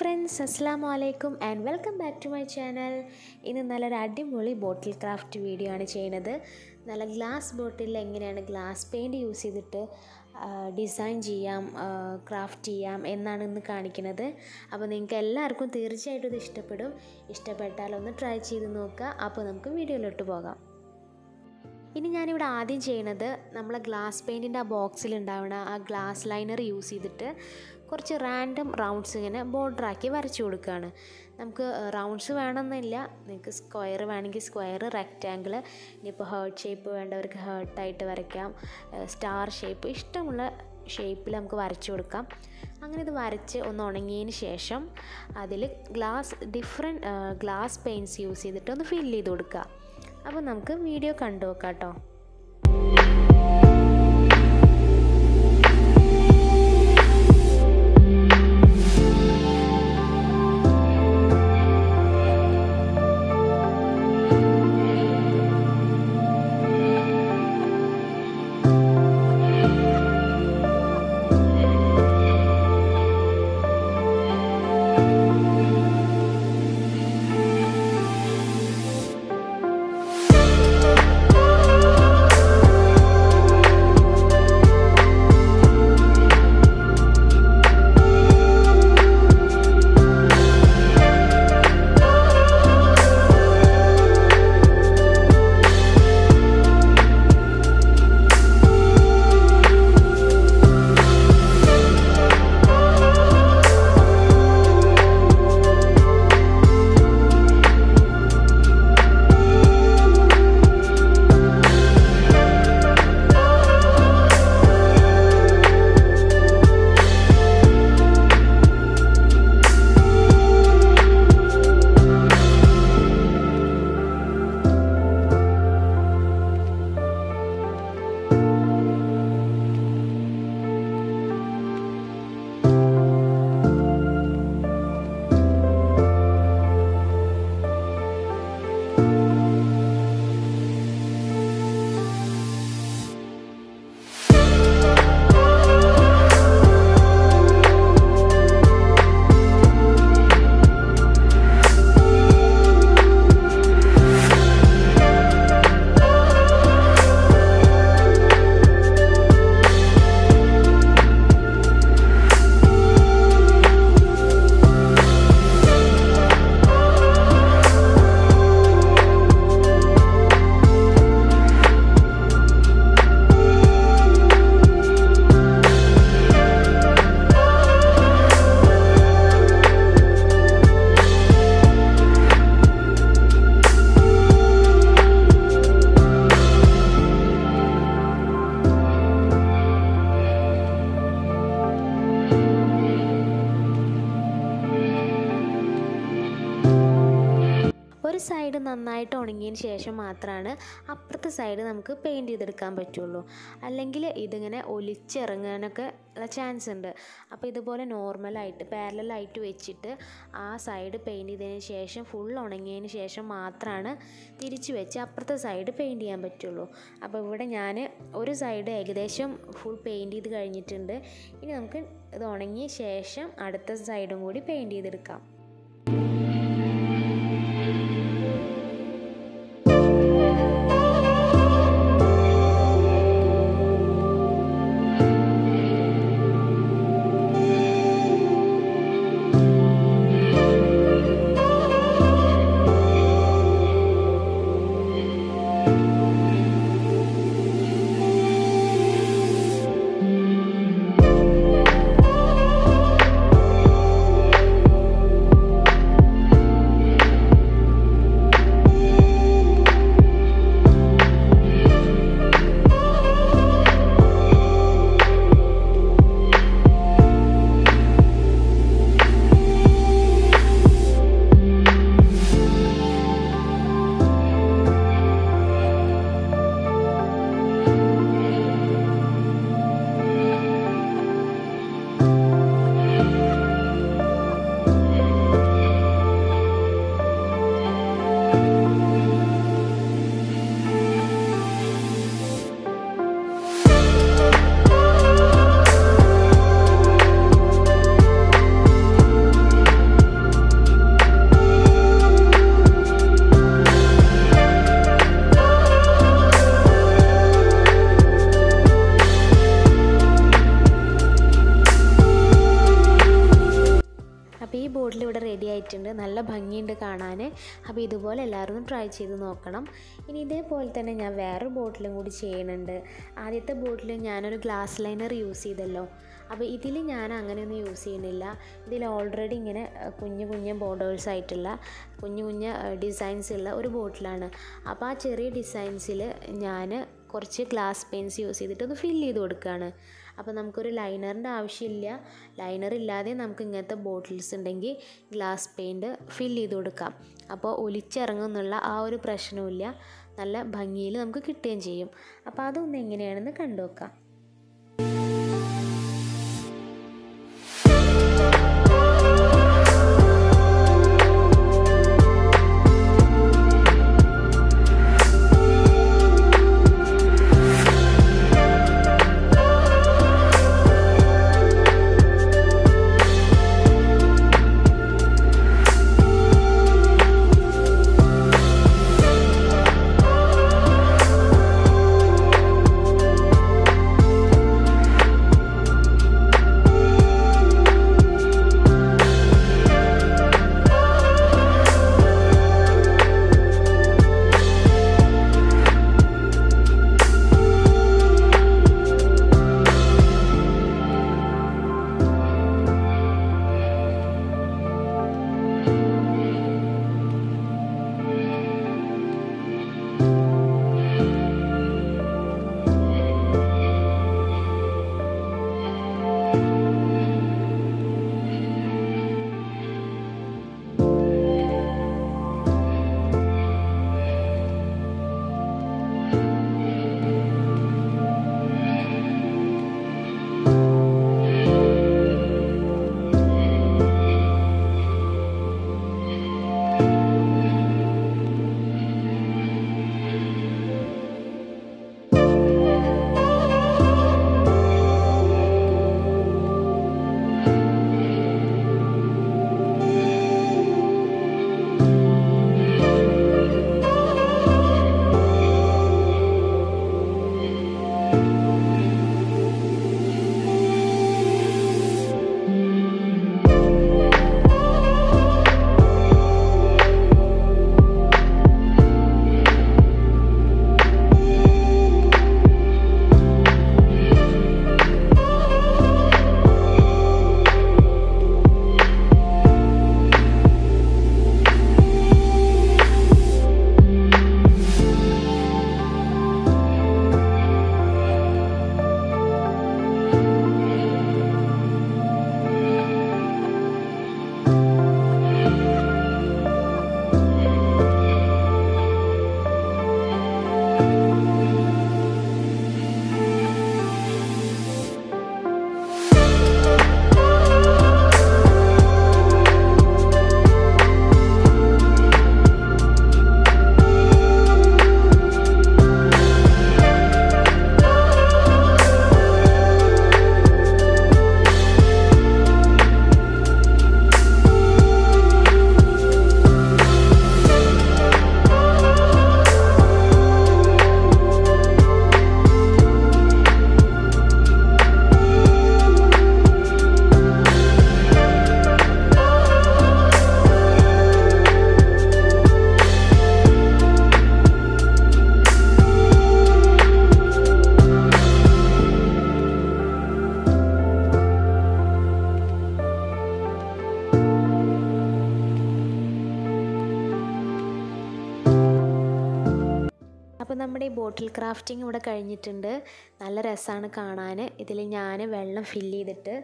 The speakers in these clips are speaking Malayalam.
ഫ്രണ്ട്സ് അസ്സാം വലൈക്കും and welcome back to my channel ഇന്ന് നല്ലൊരു അടിപൊളി ബോട്ടിൽ ക്രാഫ്റ്റ് വീഡിയോ ആണ് ചെയ്യുന്നത്. നല്ല ഗ്ലാസ് ബോട്ടിലിൽ എങ്ങനെയാണ് ഗ്ലാസ് പെയിന്റ് യൂസ് ചെയ്തിട്ട് ഡിസൈൻ ചെയ്യാം ക്രാഫ്റ്റ് ചെയ്യാം എന്നാണ് ഇന്ന് കാണിക്കുന്നത്. അപ്പോൾ നിങ്ങൾക്ക് എല്ലാവർക്കും തീർച്ചയായിട്ടും ഇത് ഇഷ്ടപ്പെടും. ഇഷ്ടപ്പെട്ടാൽ ഒന്ന് ട്രൈ ചെയ്ത് നോക്കുക. അപ്പോൾ നമുക്ക് വീഡിയോയിലോട്ട് പോകാം. ഇനി ഞാനിവിടെ ആദ്യം ചെയ്യണത് നമ്മളെ ഗ്ലാസ് പെയിന്റിന്റെ ആ ബോക്സിൽ ഉണ്ടാവുന്ന ആ ഗ്ലാസ് ലൈനർ യൂസ് ചെയ്തിട്ട് കുറച്ച് റാൻഡം റൗണ്ട്സ് ഇങ്ങനെ ബോർഡറാക്കി വരച്ചു കൊടുക്കുകയാണ് നമുക്ക് റൗണ്ട്സ് വേണമെന്നില്ല. നിങ്ങൾക്ക് സ്ക്വയർ വേണമെങ്കിൽ സ്ക്വയർ റെക്റ്റാങ്കിൾ ഇനിയിപ്പോൾ ഹേർട്ട് ഷേപ്പ് വേണ്ടവർക്ക് ഹേർട്ടായിട്ട് വരയ്ക്കാം. സ്റ്റാർ ഷേപ്പ് ഇഷ്ടമുള്ള ഷേപ്പിൽ നമുക്ക് വരച്ചു കൊടുക്കാം. അങ്ങനെ ഇത് വരച്ച് ഒന്ന് ഉണങ്ങിയതിന് ശേഷം അതിൽ glass different glass paints use ചെയ്തിട്ട് ഒന്ന് ഫില്ല് ചെയ്ത് കൊടുക്കുക. അപ്പോൾ നമുക്ക് വീഡിയോ കണ്ടു നോക്കാം കേട്ടോ സൈഡ് നന്നായിട്ട് ഉണങ്ങിയതിന് ശേഷം മാത്രമാണ് അപ്പുറത്തെ സൈഡ് നമുക്ക് പെയിന്റ് ചെയ്തെടുക്കാൻ പറ്റുള്ളൂ. അല്ലെങ്കിൽ ഇതിങ്ങനെ ഒലിച്ചിറങ്ങാനൊക്കെ ഉള്ള ചാൻസ് ഉണ്ട്. അപ്പോൾ ഇതുപോലെ നോർമലായിട്ട് പാരലായിട്ട് വെച്ചിട്ട് ആ സൈഡ് പെയിന്റ് ചെയ്തതിന് ശേഷം ഫുൾ ഉണങ്ങിയതിന് ശേഷം മാത്രമാണ് തിരിച്ച് വെച്ച് അപ്പുറത്തെ സൈഡ് പെയിന്റ് ചെയ്യാൻ പറ്റുള്ളൂ. അപ്പോൾ ഇവിടെ ഞാൻ ഒരു സൈഡ് ഏകദേശം ഫുൾ പെയിന്റ് ചെയ്ത് കഴിഞ്ഞിട്ടുണ്ട്. ഇനി നമുക്ക് ഇത് ഉണങ്ങിയ ശേഷം അടുത്ത സൈഡും കൂടി പെയിന്റ് ചെയ്തെടുക്കാം. ആയിട്ടുണ്ട്. നല്ല ഭംഗിയുണ്ട് കാണാൻ അപ്പോൾ ഇതുപോലെ എല്ലാവരും ട്രൈ ചെയ്ത് നോക്കണം. ഇനി ഇതേപോലെ തന്നെ ഞാൻ വേറൊരു ബോട്ടിലും കൂടി ചെയ്യുന്നുണ്ട്. ആദ്യത്തെ ബോട്ടിൽ ഞാനൊരു ഗ്ലാസ് ലൈനർ യൂസ് ചെയ്തല്ലോ. അപ്പോൾ ഇതിൽ ഞാൻ അങ്ങനെയൊന്നും യൂസ് ചെയ്യുന്നില്ല. ഇതിൽ ഓൾറെഡി ഇങ്ങനെ കുഞ്ഞു കുഞ്ഞു ബോർഡേഴ്സ് ആയിട്ടുള്ള കുഞ്ഞു കുഞ്ഞു ഡിസൈൻസ് ഉള്ള ഒരു ബോട്ടിലാണ് അപ്പോൾ ആ ചെറിയ ഡിസൈൻസിൽ ഞാൻ കുറച്ച് ഗ്ലാസ് പെയിൻസ് യൂസ് ചെയ്തിട്ട് ഒന്ന് ഫില്ല് ചെയ്ത് കൊടുക്കുകയാണ് അപ്പോൾ നമുക്കൊരു ലൈനറിന്റെ ആവശ്യമില്ല. ലൈനർ ഇല്ലാതെ നമുക്ക് ഇങ്ങനത്തെ ബോട്ടിൽസ് ഉണ്ടെങ്കിൽ ഗ്ലാസ് പെയിന്റ് ഫിൽ ചെയ്ത് കൊടുക്കാം. അപ്പോൾ ഒലിച്ചിറങ്ങുന്നുള്ള ആ ഒരു പ്രശ്നവും നല്ല ഭംഗിയിൽ നമുക്ക് കിട്ടുകയും ചെയ്യും. അപ്പോൾ അതൊന്ന് എങ്ങനെയാണെന്ന് കണ്ടു നോക്കാം നമ്മുടെ ഈ ബോട്ടിൽ ക്രാഫ്റ്റിംഗ് ഇവിടെ കഴിഞ്ഞിട്ടുണ്ട്. നല്ല രസമാണ് കാണാൻ. ഇതിൽ ഞാൻ വെള്ളം ഫില്ല് ചെയ്തിട്ട്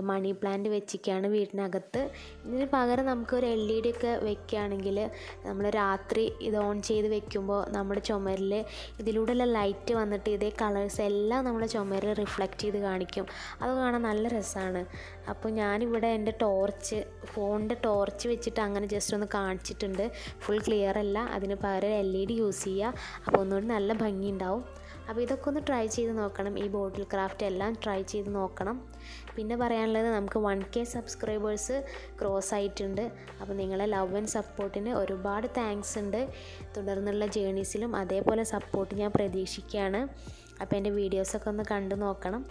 മണി പ്ലാന്റ് വെച്ചിരിക്കുകയാണ് വീടിനകത്ത്. ഇതിന് പകരം നമുക്കൊരു എൽ ഇ ഡി ഒക്കെ വെക്കുകയാണെങ്കിൽ നമ്മൾ രാത്രി ഇത് ഓൺ ചെയ്ത് വെക്കുമ്പോൾ നമ്മുടെ ചുമരിൽ ഇതിലൂടെയുള്ള ലൈറ്റ് വന്നിട്ട് ഇതേ കളേഴ്സ് എല്ലാം നമ്മുടെ ചുമരിൽ റിഫ്ലക്റ്റ് ചെയ്ത് കാണിക്കും. അത് കാണാൻ നല്ല രസമാണ്. അപ്പോൾ ഞാനിവിടെ എന്റെ ടോർച്ച് ഫോണിന്റെ ടോർച്ച് വെച്ചിട്ട് അങ്ങനെ ജസ്റ്റ് ഒന്ന് കാണിച്ചിട്ടുണ്ട്. ഫുൾ ക്ലിയർ അല്ല. അതിന് പകരം എൽ ഇ ഡി യൂസ് ചെയ്യുക. അപ്പോൾ ഒന്നുകൂടി നല്ല ഭംഗി ഉണ്ടാവും അപ്പോൾ ഇതൊക്കെ ഒന്ന് ട്രൈ ചെയ്ത് നോക്കണം. ഈ ബോട്ടിൽ ക്രാഫ്റ്റ് എല്ലാം ട്രൈ ചെയ്ത് നോക്കണം. പിന്നെ പറയാനുള്ളത് നമുക്ക് വൺ കെ സബ്സ്ക്രൈബേഴ്സ് ക്രോസ് ആയിട്ടുണ്ട്. അപ്പോൾ നിങ്ങളെ ലവ് ആൻഡ് സപ്പോർട്ടിന് ഒരുപാട് താങ്ക്സ് ഉണ്ട്. തുടർന്നുള്ള ജേണീസിലും അതേപോലെ സപ്പോർട്ട് ഞാൻ പ്രതീക്ഷിക്കുകയാണ്. അപ്പോൾ എന്റെ വീഡിയോസൊക്കെ ഒന്ന് കണ്ടു നോക്കണം.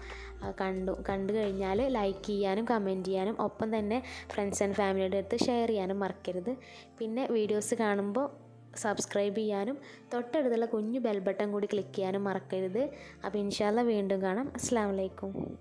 കണ്ടു കണ്ടു കഴിഞ്ഞാൽ ലൈക്ക് ചെയ്യാനും കമന്റ് ചെയ്യാനും ഒപ്പം തന്നെ ഫ്രണ്ട്സ് ആൻഡ് ഫാമിലിയുടെ അടുത്ത് ഷെയർ ചെയ്യാനും മറക്കരുത്. പിന്നെ വീഡിയോസ് കാണുമ്പോൾ സബ്സ്ക്രൈബ് ചെയ്യാനും തൊട്ടടുത്തുള്ള കുഞ്ഞു ബെൽ ബട്ടൺ കൂടി ക്ലിക്ക് ചെയ്യാനും മറക്കരുത്. അപ്പോൾ ഇൻഷാല്ല വീണ്ടും കാണാം. അസ്സാം വലൈക്കും